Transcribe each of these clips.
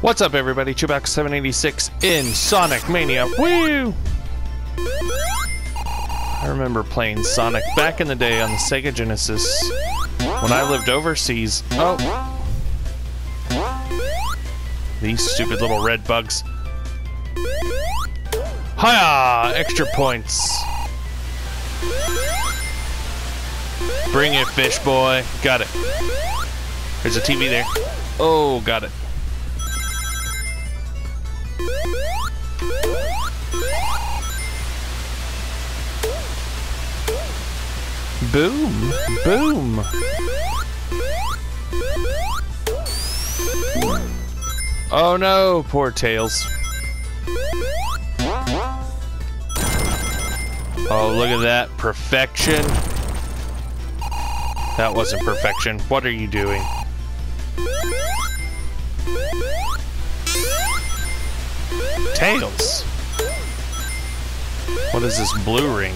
What's up, everybody? Chewbacca786 in Sonic Mania. Woo! I remember playing Sonic back in the day on the Sega Genesis when I lived overseas. Oh. These stupid little red bugs. Hiya! Extra points. Bring it, fish boy. Got it. There's a TV there. Oh, got it. Boom! Boom! Oh no, poor Tails. Oh, look at that. Perfection. That wasn't perfection. What are you doing? Tails! What is this blue ring?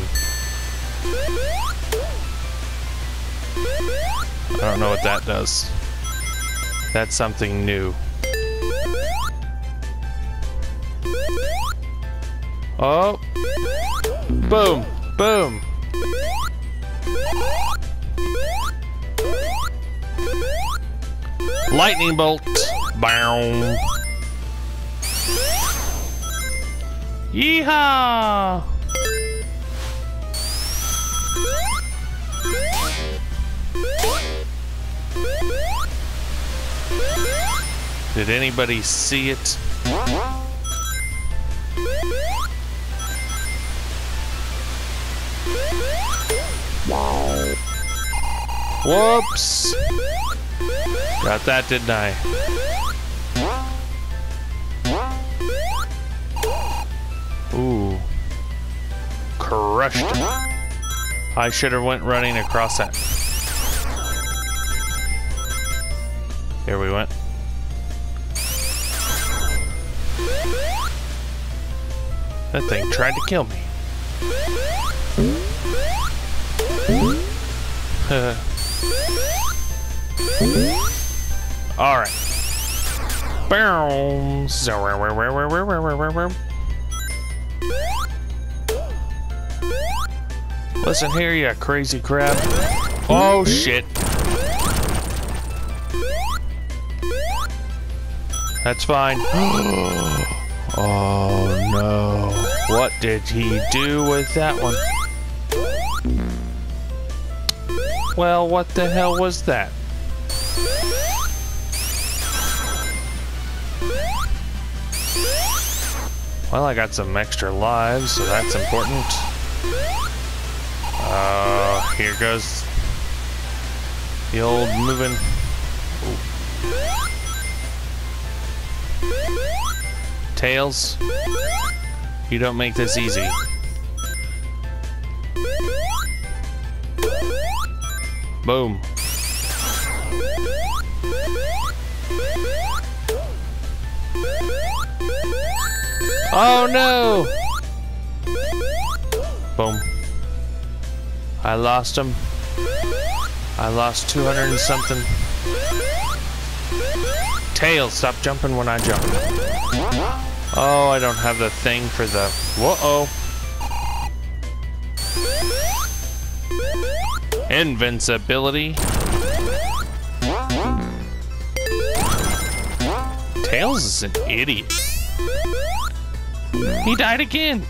I don't know what that does. That's something new. Oh! Boom! Boom! Lightning bolt! Bow! Yeehaw! Did anybody see it? Whoops! Got that, didn't I? Ooh. Crushed it. I should have went running across that. Here we went. That thing tried to kill me. Alright. Listen here, you crazy crab. Oh, shit. That's fine. oh, no. What did he do with that one? Well, what the hell was that? Well, I got some extra lives, so that's important. Uh, here goes the old moving. Tails, you don't make this easy. Boom. Oh no! Boom. I lost him. I lost 200 and something. Tails, stop jumping when I jump. Oh, I don't have the thing for the... Whoa-oh. Invincibility. Tails is an idiot. He died again.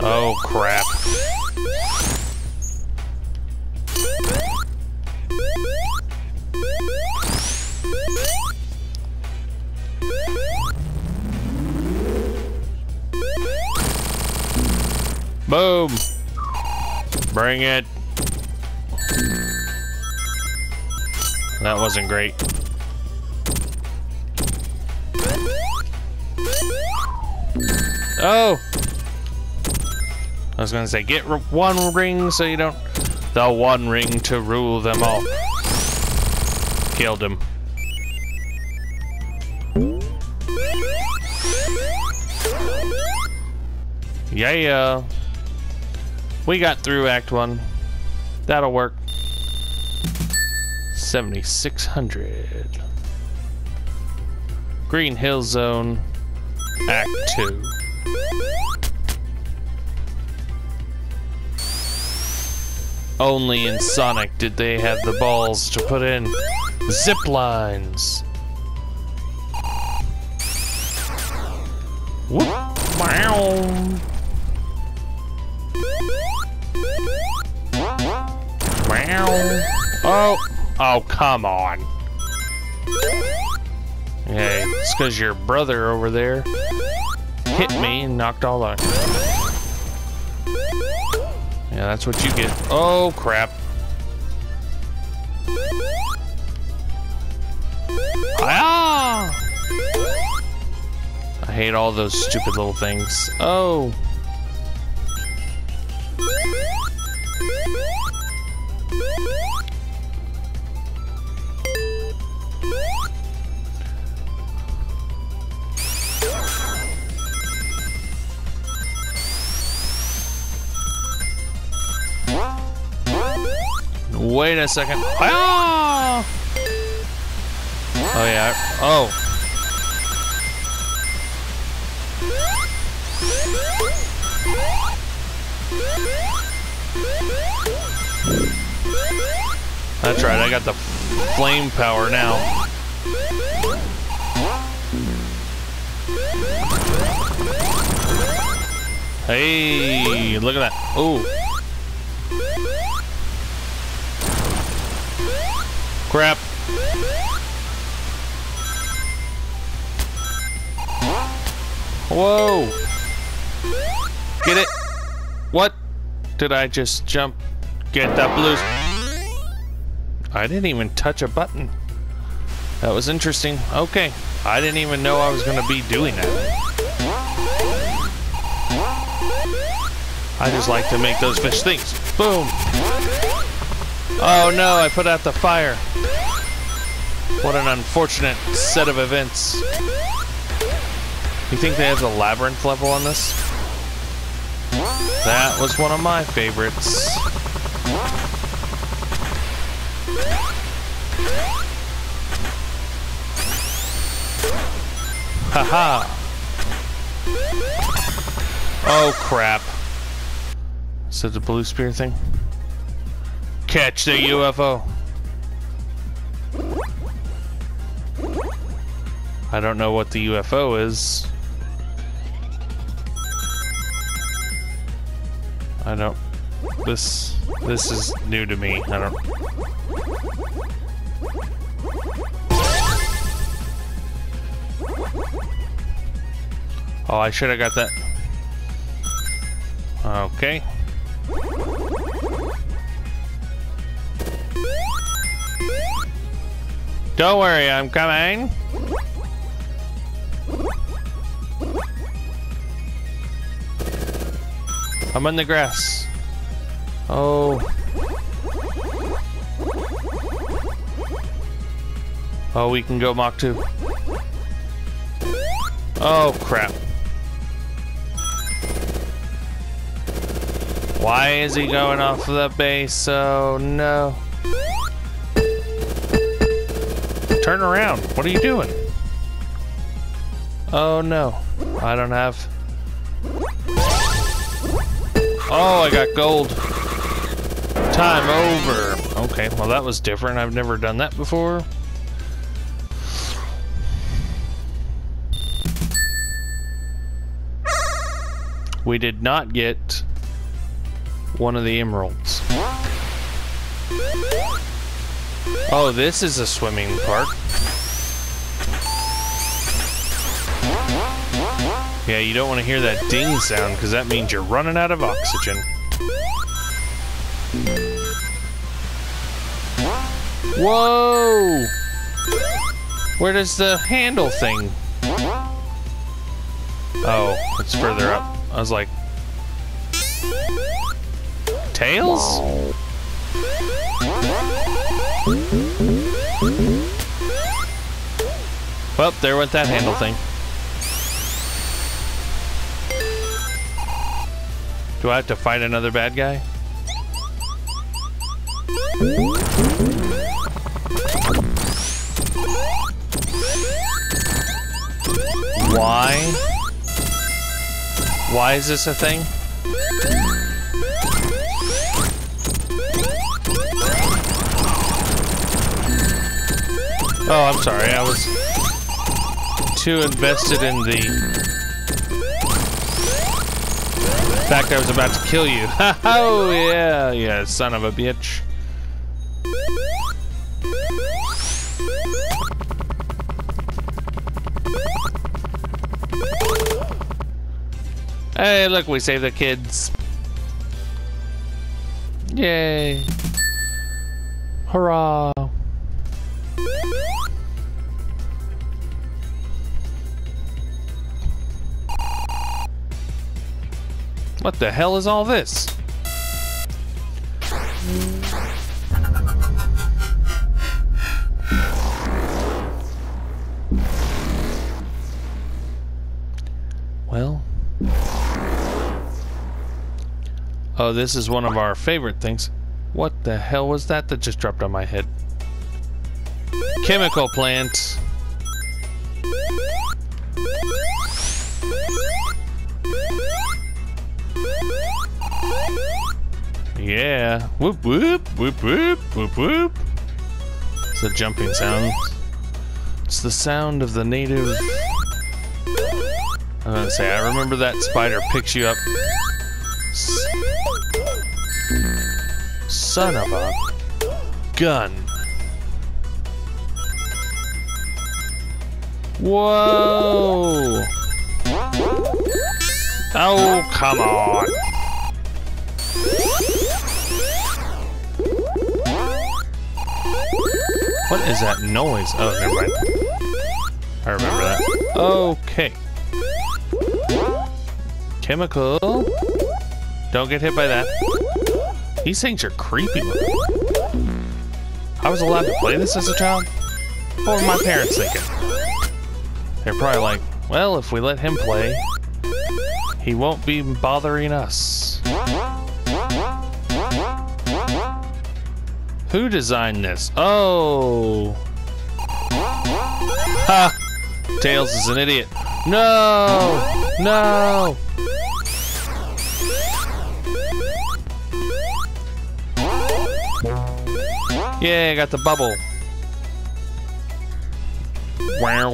Oh, crap. Boom! Bring it. That wasn't great. Oh! I was gonna say, get one ring so you don't... The one ring to rule them all. Killed him. Yeah, we got through Act 1. That'll work. 7600. Green Hill Zone, Act 2. Only in Sonic did they have the balls to put in zip lines. Whoop! Wow! Oh! Oh, come on. Hey, it's because your brother over there hit me and knocked all out. Yeah, that's what you get. Oh, crap. Ah! I hate all those stupid little things. Oh. Wait a second. Ah! Oh yeah. Oh. That's right, I got the flame power now. Hey, look at that. Oh. Crap. Whoa! Get it? What? Did I just jump? Get that blue. I didn't even touch a button. That was interesting. Okay. I didn't even know I was going to be doing that. I just like to make those fish things. Boom! Oh no, I put out the fire. What an unfortunate set of events. You think they have the labyrinth level on this? That was one of my favorites. Haha! -ha. Oh crap. Is it the blue spear thing? Catch the UFO. I don't know what the UFO is. I don't... This... This is new to me. I don't... Oh, I should have got that. Okay. Don't worry, I'm coming. I'm in the grass. Oh. Oh, we can go Mach 2. Oh, crap. Why is he going off the base? Oh, no. Turn around. What are you doing? Oh no. I don't have... Oh, I got gold. Time over. Okay, well that was different. I've never done that before. We did not get one of the emeralds. Oh, this is a swimming park. Yeah, you don't want to hear that ding sound because that means you're running out of oxygen. Whoa! Where does the handle thing? Oh, it's further up. I was like... Tails? Well, there went that handle thing. Do I have to fight another bad guy? Why? Why is this a thing? Oh, I'm sorry. I was too invested in the fact I was about to kill you. oh, yeah, yeah, son of a bitch. Hey, look, we saved the kids. Yay. Hurrah. What the hell is all this? Well. Oh, this is one of our favorite things. What the hell was that that just dropped on my head? Chemical plant. Yeah. Whoop whoop whoop whoop whoop whoop. It's a jumping sound. It's the sound of the native. I'm gonna say, I remember that spider picks you up. S son of a gun. Whoa! Oh, come on. What is that noise? Oh, never mind. I remember that. Okay. Chemical. Don't get hit by that. These things are creepy. I was allowed to play this as a child? What were my parents thinking? They're probably like, well, if we let him play, he won't be bothering us. Who designed this? Oh. Ha! Tails is an idiot. No! No! Yeah, I got the bubble. Wow.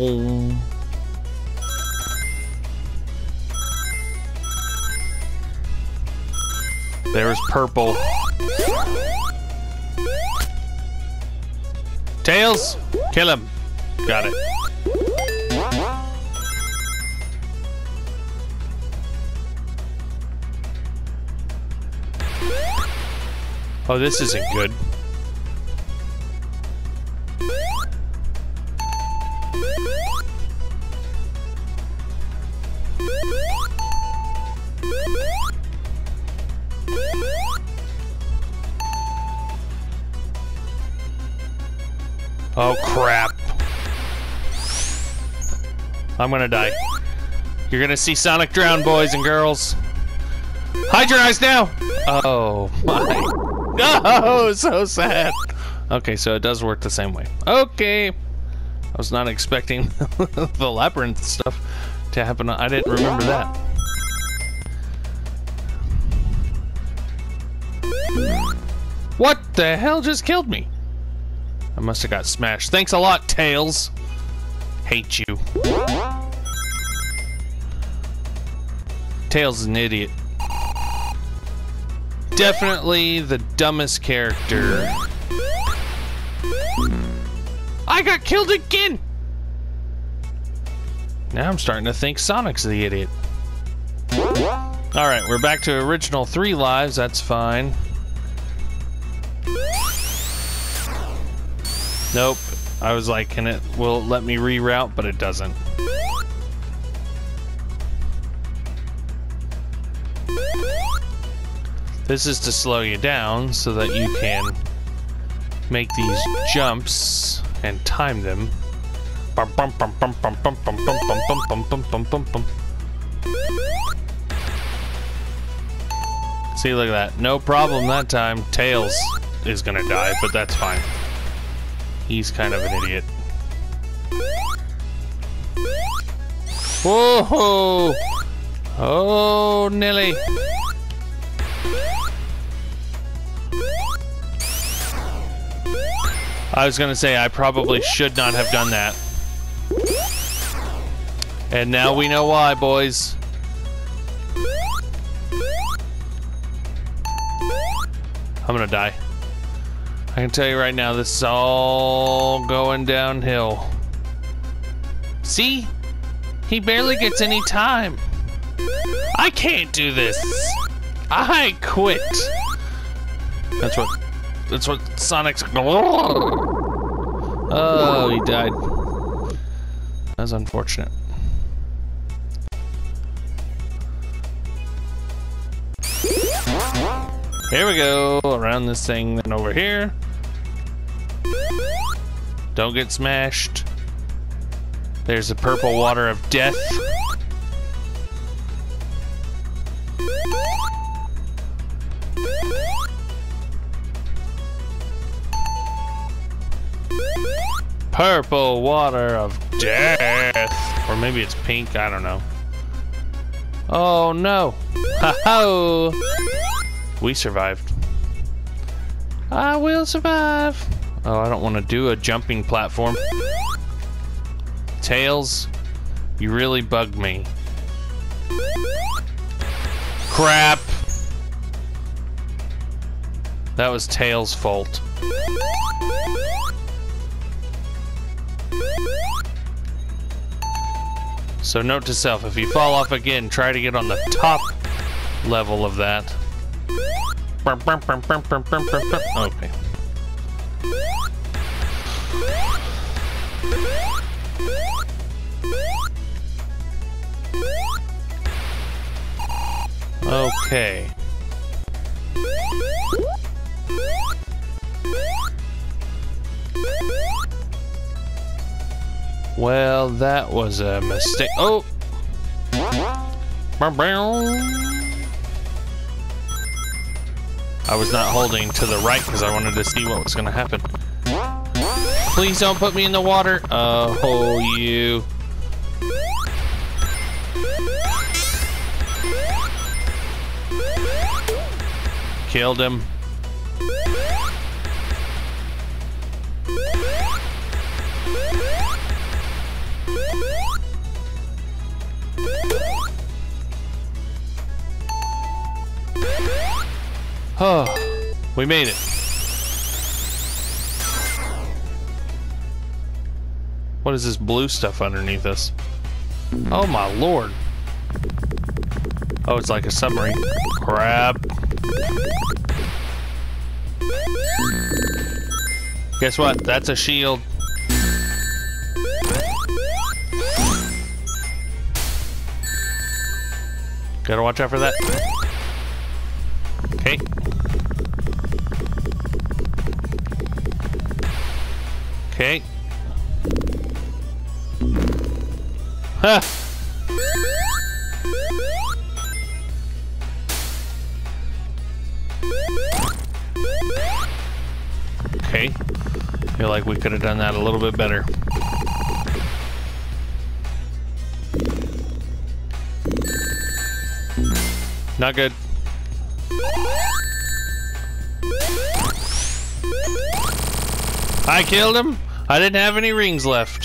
There's purple. Tails, kill him. Got it. Oh, this isn't good. Oh, crap. I'm gonna die. You're gonna see Sonic drown, boys and girls. Hide your eyes now! Oh, my. No, so sad. Okay, so it does work the same way. Okay. I was not expecting the labyrinth stuff to happen. I didn't remember that. What the hell just killed me? I must have got smashed. Thanks a lot, Tails. Hate you. Tails is an idiot. Definitely the dumbest character. I got killed again! Now I'm starting to think Sonic's the idiot. Alright, we're back to original three lives, that's fine. Nope. I was like, can it, will it let me reroute? But it doesn't. This is to slow you down so that you can make these jumps and time them. See, look at that. No problem that time. Tails is gonna die, but that's fine. He's kind of an idiot. Whoa! -ho! Oh, Nilly! I was gonna say, I probably should not have done that. And now we know why, boys. I'm gonna die. I can tell you right now, this is all going downhill. See? He barely gets any time. I can't do this. I quit. That's what that's what Sonic's Oh, he died. That's unfortunate. Here we go, around this thing, then over here. Don't get smashed. There's the purple water of death. Purple water of death. Or maybe it's pink, I don't know. Oh no. Ha ho! We survived. I will survive. Oh, I don't want to do a jumping platform. Tails, you really bugged me. Crap! That was Tails' fault. So note to self, if you fall off again, try to get on the top level of that. Okay. Okay. Well, that was a mistake. Oh! I was not holding to the right because I wanted to see what was going to happen. Please don't put me in the water. Oh, you. Killed him. Oh, we made it. What is this blue stuff underneath us? Oh my lord. Oh, it's like a submarine. Crap. Guess what? That's a shield. Gotta watch out for that. Okay. Okay. Feel like we could have done that a little bit better. Not good. I killed him. I didn't have any rings left.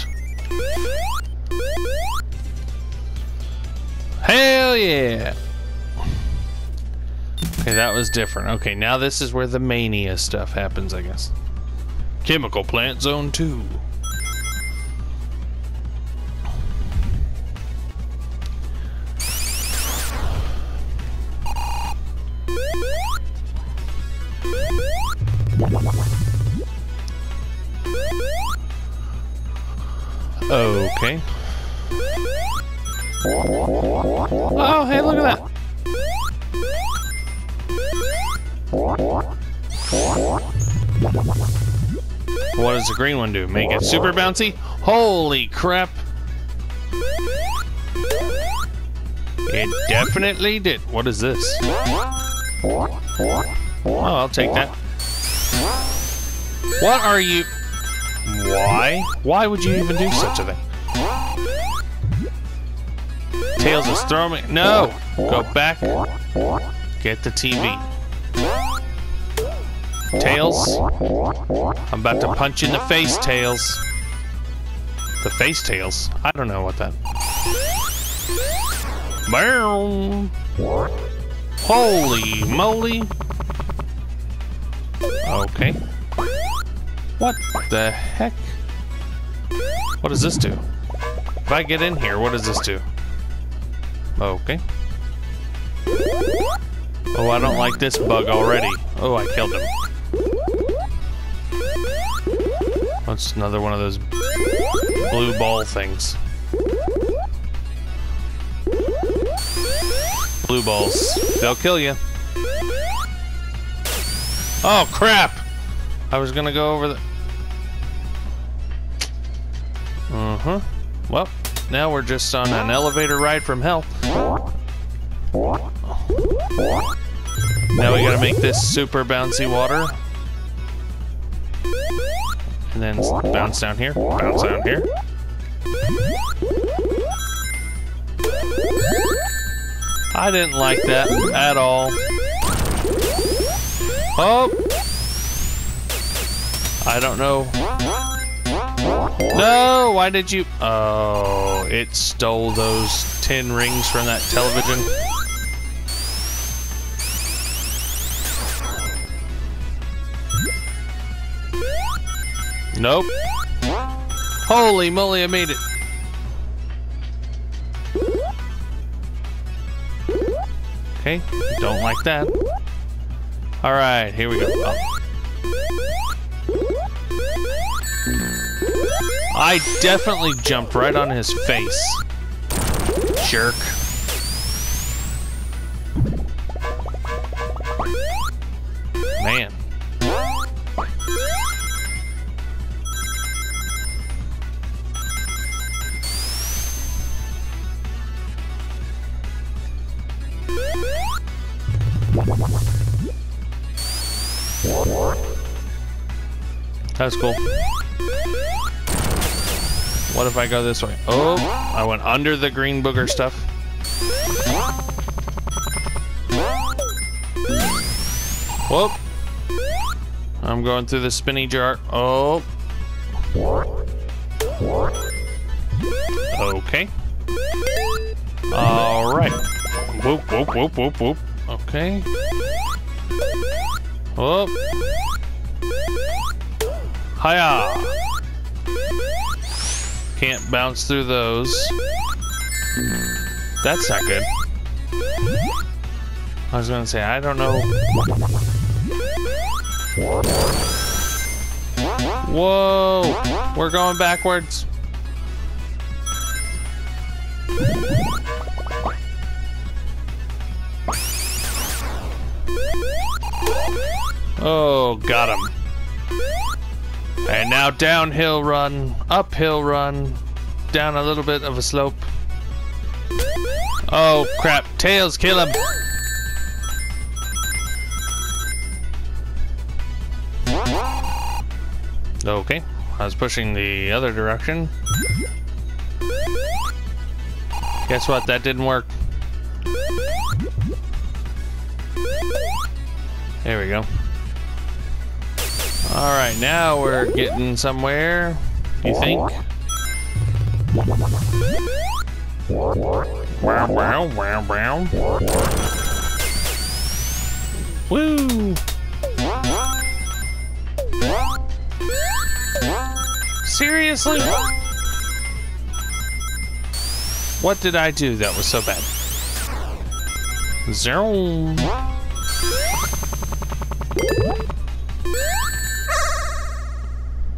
Hell yeah. Okay, that was different. Okay, now this is where the mania stuff happens, I guess. Chemical plant zone 2. Okay. Oh, hey, look at that. What does the green one do? Make it super bouncy? Holy crap. It definitely did. What is this? Oh, I'll take that. What are you... Why? Why would you even do such a thing? Tails is throwing me. No! Go back. Get the TV. Tails. I'm about to punch in the face, Tails. The face Tails? I don't know what that. Boom! Holy moly! Okay. What the heck? What does this do? If I get in here, what does this do? Okay. Oh, I don't like this bug already. Oh, I killed him. What's another one of those blue ball things? Blue balls. They'll kill you. Oh, crap! I was gonna go over the... Uh-huh. Well, now we're just on an elevator ride from hell. Now we gotta make this super bouncy water. And then bounce down here, bounce down here. I didn't like that at all. Oh! I don't know. No, why did you? Oh, it stole those tin rings from that television. Nope. Holy moly, I made it. Okay, don't like that. Alright, here we go. Oh. I definitely jumped right on his face. Jerk. Man. That's cool. What if I go this way? Oh, I went under the green booger stuff. Whoop. I'm going through the spinny jar. Oh. Okay. All right. Whoop, whoop, whoop, whoop, whoop. Okay. Whoop. Hiya! Can't bounce through those. That's not good. I was gonna say, I don't know. Whoa! We're going backwards. Oh, got him. And now downhill run, uphill run, down a little bit of a slope. Oh crap, Tails, kill him! Okay, I was pushing the other direction. Guess what, that didn't work. There we go. All right, now we're getting somewhere. You think? Wow, wow, wow, wow. Woo! Seriously? What did I do that was so bad? Zero.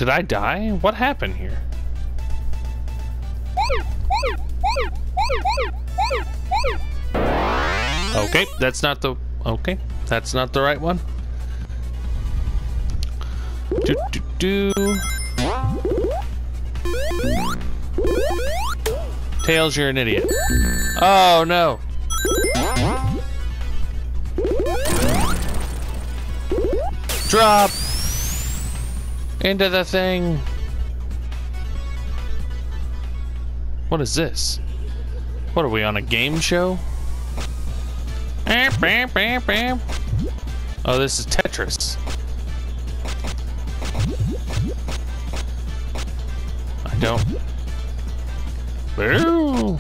Did I die? What happened here? Okay, that's not the... Okay, that's not the right one. Do, do, do. Tails, you're an idiot. Oh, no. Drop! Into the thing. What is this? What are we on a game show? Oh, this is Tetris. I don't. Boo!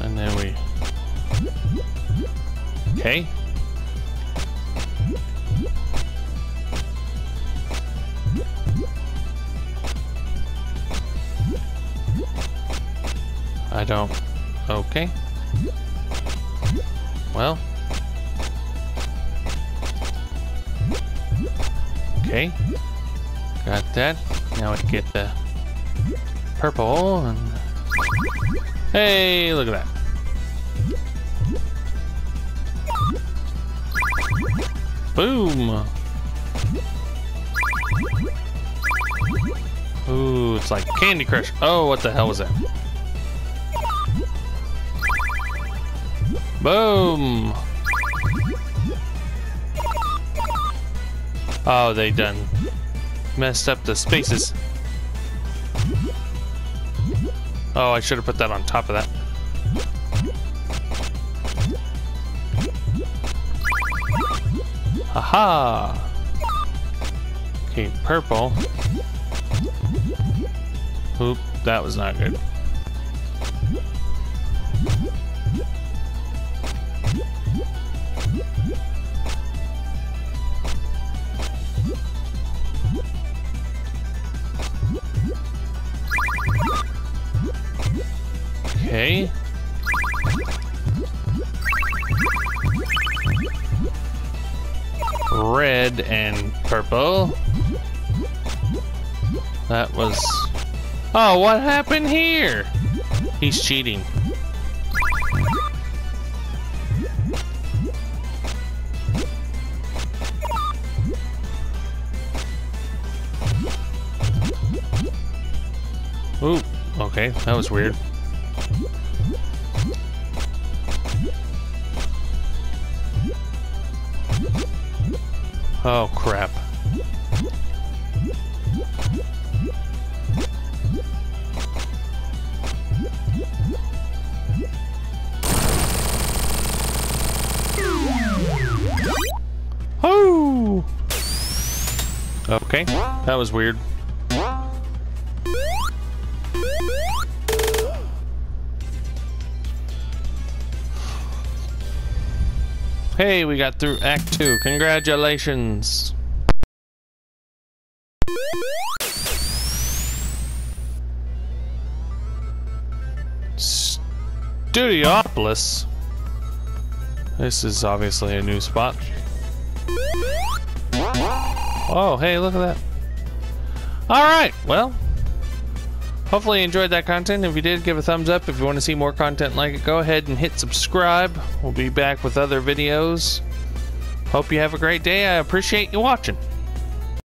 And then we. Okay. Don't. Okay. Well. Okay. Got that. Now we get the purple and Hey, look at that. Boom. Ooh, it's like Candy Crush. Oh, what the hell was that? Boom! Oh, they done messed up the spaces. Oh, I should have put that on top of that. Aha! Okay, purple. Oop, that was not good. Purple. That was... Oh, what happened here? He's cheating. Ooh, okay, that was weird. Oh, crap. Okay, that was weird. Hey, we got through Act 2. Congratulations. Studiopolis. This is obviously a new spot. Oh, hey, look at that. Alright, well. Hopefully you enjoyed that content. If you did, give a thumbs up. If you want to see more content like it, go ahead and hit subscribe. We'll be back with other videos. Hope you have a great day. I appreciate you watching.